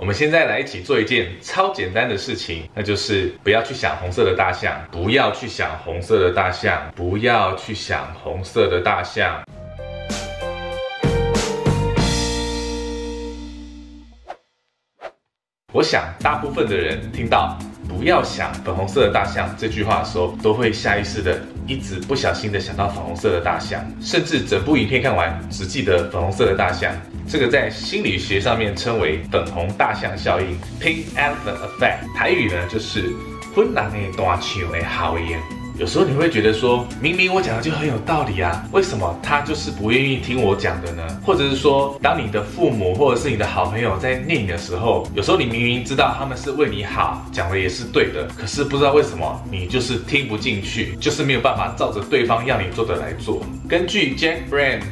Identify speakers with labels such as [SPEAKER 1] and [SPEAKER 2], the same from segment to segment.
[SPEAKER 1] 我们现在来一起做一件超简单的事情，那就是不要去想红色的大象，不要去想红色的大象，不要去想红色的大象。我想大部分的人听到“不要想粉红色的大象”这句话的时候，都会下意识的一直不小心的想到粉红色的大象，甚至整部影片看完只记得粉红色的大象。这个在心理学上面称为“粉红大象效应 ”（Pink Elephant Effect）。台语呢就是“昏蓝的大象的好言”。有时候你会觉得说，明明我讲的就很有道理啊，为什么他就是不愿意听我讲的呢？或者是说，当你的父母或者是你的好朋友在念你的时候，有时候你明明知道他们是为你好，讲的也是对的，可是不知道为什么你就是听不进去，就是没有办法照着对方要你做的来做。根据 Jack Brand。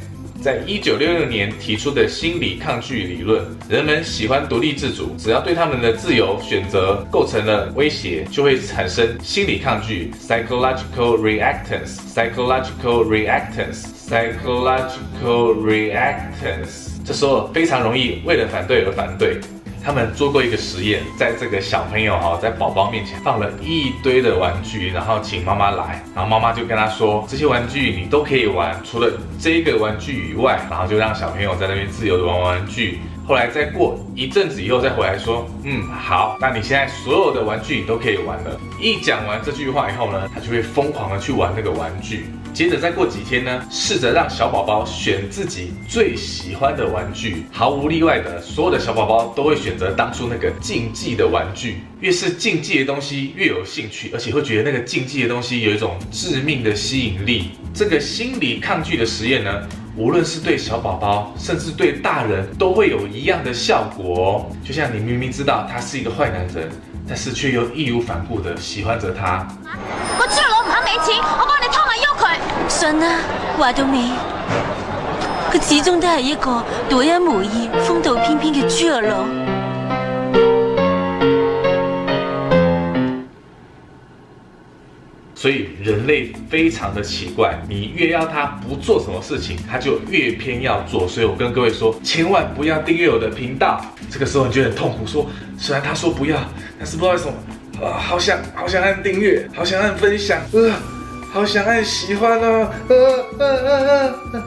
[SPEAKER 1] 在一九六六年提出的心理抗拒理论，人们喜欢独立自主，只要对他们的自由选择构成了威胁，就会产生心理抗拒 （psychological reactance）。psychological reactance。psychological reactance。这时候非常容易为了反对而反对。他们做过一个实验，在这个小朋友哈，在宝宝面前放了一堆的玩具，然后请妈妈来，然后妈妈就跟他说，这些玩具你都可以玩，除了这个玩具以外，然后就让小朋友在那边自由的玩玩具。后来再过一阵子以后再回来说，嗯，好，那你现在所有的玩具你都可以玩了。一讲完这句话以后呢，他就会疯狂的去玩那个玩具。接着再过几天呢，试着让小宝宝选自己最喜欢的玩具，毫无例外的，所有的小宝宝都会选择当初那个竞技的玩具。越是竞技的东西越有兴趣，而且会觉得那个竞技的东西有一种致命的吸引力。这个心理抗拒的实验呢，无论是对小宝宝，甚至对大人都会有一样的效果。就像你明明知道他是一个坏男人，但是却又义无反顾的喜欢着他。
[SPEAKER 2] 我朱老唔肯俾钱，我帮你偷埋喐佢。
[SPEAKER 3] 信啦，话到尾，佢始终都系一个独一无二、风度翩翩嘅朱二佬。
[SPEAKER 1] 所以人类非常的奇怪，你越要他不做什么事情，他就越偏要做。所以我跟各位说，千万不要订阅我的频道。这个时候你就很痛苦，说虽然他说不要，但是不知道为什么。啊，好想好想按订阅，好想按分享，呃，好想按喜欢哦，呃呃呃呃。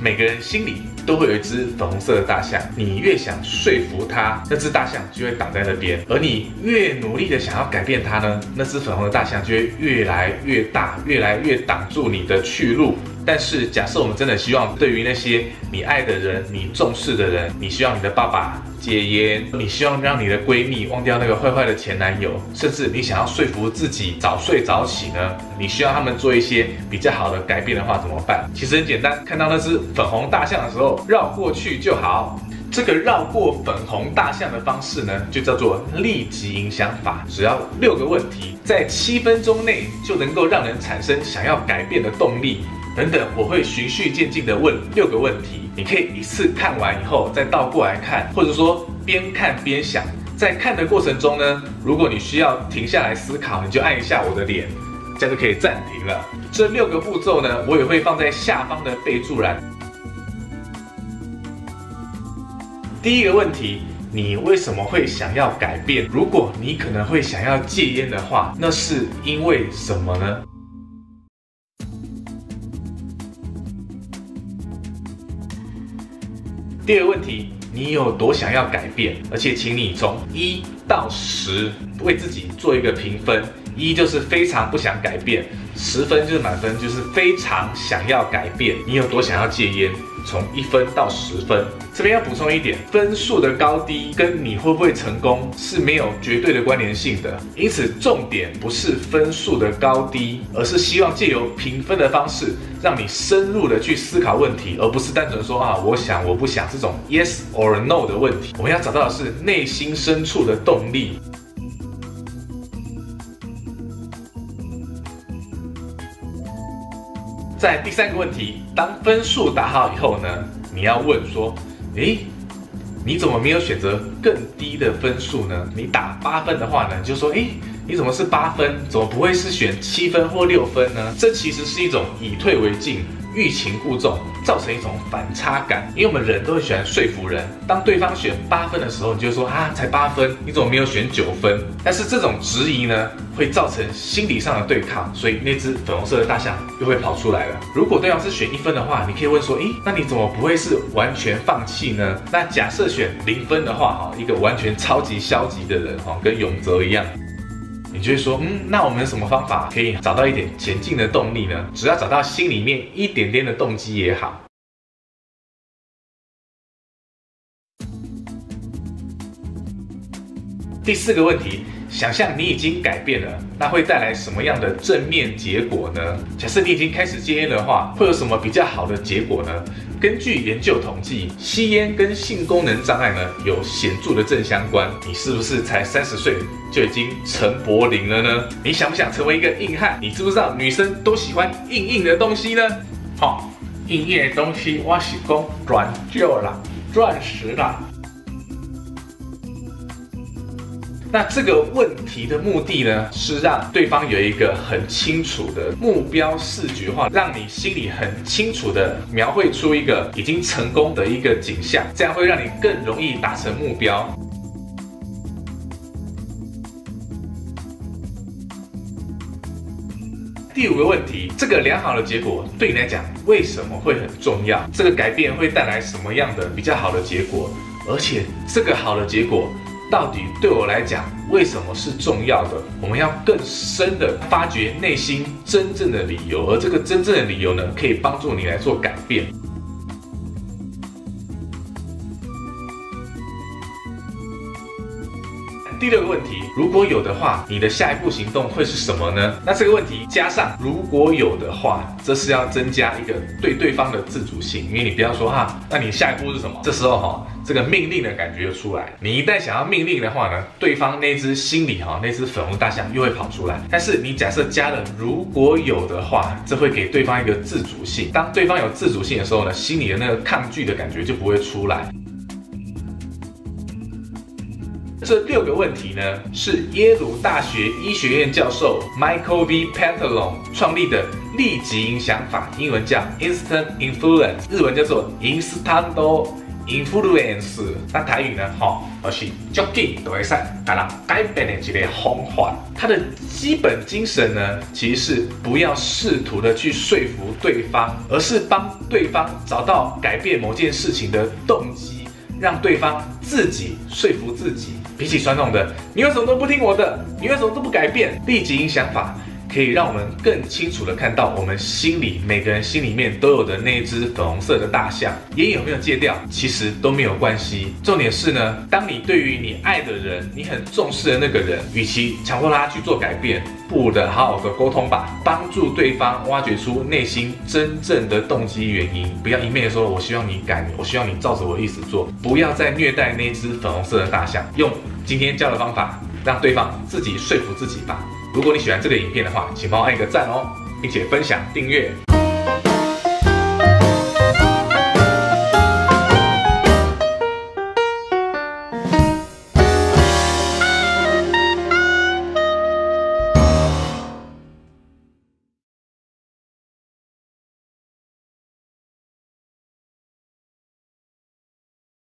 [SPEAKER 1] 每个人心里都会有一只粉红色的大象，你越想说服它，那只大象就会挡在那边；而你越努力的想要改变它呢，那只粉红的大象就会越来越大，越来越挡住你的去路。但是，假设我们真的希望，对于那些你爱的人、你重视的人，你希望你的爸爸戒烟，你希望让你的闺蜜忘掉那个坏坏的前男友，甚至你想要说服自己早睡早起呢？你需要他们做一些比较好的改变的话，怎么办？其实很简单，看到那只粉红大象的时候，绕过去就好。这个绕过粉红大象的方式呢，就叫做立即影响法。只要六个问题，在七分钟内就能够让人产生想要改变的动力。等等，我会循序渐进的问六个问题，你可以一次看完以后再倒过来看，或者说边看边想。在看的过程中呢，如果你需要停下来思考，你就按一下我的脸，这样就可以暂停了。这六个步骤呢，我也会放在下方的备注栏。第一个问题，你为什么会想要改变？如果你可能会想要戒烟的话，那是因为什么呢？第二个问题，你有多想要改变？而且，请你从一到十为自己做一个评分，一就是非常不想改变，十分就是满分，就是非常想要改变。你有多想要戒烟？从一分到十分，这边要补充一点，分数的高低跟你会不会成功是没有绝对的关联性的。因此，重点不是分数的高低，而是希望借由评分的方式，让你深入的去思考问题，而不是单纯说啊，我想我不想这种 yes or no 的问题。我们要找到的是内心深处的动力。在第三个问题，当分数打好以后呢，你要问说，诶，你怎么没有选择更低的分数呢？你打八分的话呢，就说，诶，你怎么是八分？怎么不会是选七分或六分呢？这其实是一种以退为进。欲擒故纵，造成一种反差感。因为我们人都会喜欢说服人，当对方选八分的时候，你就说啊，才八分，你怎么没有选九分？但是这种质疑呢，会造成心理上的对抗，所以那只粉红色的大象又会跑出来了。如果对方是选一分的话，你可以问说，诶，那你怎么不会是完全放弃呢？那假设选零分的话，哈，一个完全超级消极的人，哈，跟永泽一样。你就会说，嗯，那我们什么方法可以找到一点前进的动力呢？只要找到心里面一点点的动机也好。第四个问题，想象你已经改变了，那会带来什么样的正面结果呢？假设你已经开始戒烟的话，会有什么比较好的结果呢？根据研究统计，吸烟跟性功能障碍呢有显著的正相关。你是不是才三十岁就已经成柏林了呢？你想不想成为一个硬汉？你知不知道女生都喜欢硬硬的东西呢？好，硬硬的东西我喜欢软旧啦，钻石啦。那这个问题的目的呢，是让对方有一个很清楚的目标视觉化，让你心里很清楚的描绘出一个已经成功的一个景象，这样会让你更容易达成目标。第五个问题，这个良好的结果对你来讲为什么会很重要？这个改变会带来什么样的比较好的结果？而且这个好的结果。到底对我来讲，为什么是重要的？我们要更深的发掘内心真正的理由，而这个真正的理由呢，可以帮助你来做改变。第六个问题，如果有的话，你的下一步行动会是什么呢？那这个问题加上如果有的话，这是要增加一个对对方的自主性，因为你不要说哈，那你下一步是什么？这时候哈，这个命令的感觉就出来。你一旦想要命令的话呢，对方那只心里哈那只粉红大象又会跑出来。但是你假设加了如果有的话，这会给对方一个自主性。当对方有自主性的时候呢，心里的那个抗拒的感觉就不会出来。这六个问题呢，是耶鲁大学医学院教授 Michael V. Pantalone 创立的立即影响法，英文叫 Instant Influence，日文叫做 Instanto Influence。那台语呢？哈，而是就近都会使带来改变的一个方法。它的基本精神呢，其实是不要试图的去说服对方，而是帮对方找到改变某件事情的动机。让对方自己说服自己，比起传统的“你为什么都不听我的？你为什么都不改变？”立即影响法。可以让我们更清楚的看到我们心里每个人心里面都有的那一只粉红色的大象，烟有没有戒掉，其实都没有关系。重点是呢，当你对于你爱的人，你很重视的那个人，与其强迫他去做改变，不如的好好的沟通吧，帮助对方挖掘出内心真正的动机原因。不要一面说我希望你改，我希望你照着我的意思做，不要再虐待那只粉红色的大象。用今天教的方法，让对方自己说服自己吧。如果你喜欢这个影片的话，请帮我按一个赞哦，并且分享订阅。